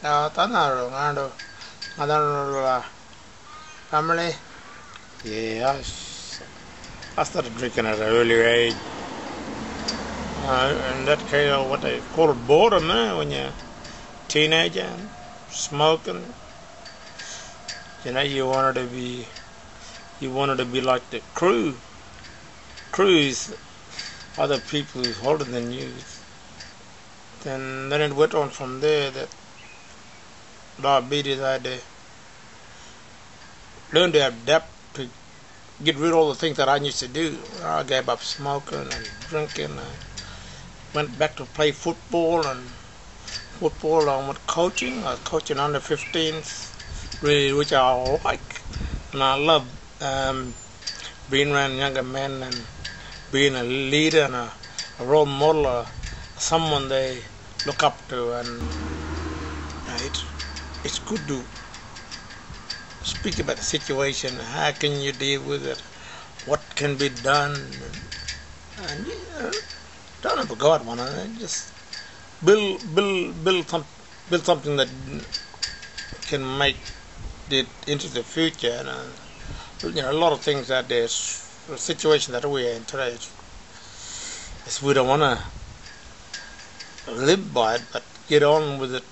Tanaro, Nando, Madonna, family. Yeah, I started drinking at an early age. Uh, and that kind of what they call boredom, eh? When you're a teenager, smoking. You know, you wanted to be, you wanted to be like the crew. Crews, other people who's older than you. Then, then it went on from there that diabetes, I had to learn to adapt to get rid of all the things that I used to do. I gave up smoking and drinking. I went back to play football and football along with coaching. I was coaching under 15s, really, which I like. And I love um, being around younger men and being a leader and a, a role model, uh, someone they look up to. And uh, it, it's good to speak about the situation. How can you deal with it? What can be done? And you know, don't a God one. uh, Just build, build, build some, build something that can make it into the future. And, uh, you know, a lot of things that a situation that we're in today. Is we don't want to live by it, but get on with it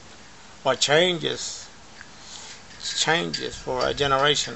by changes changes for our generation.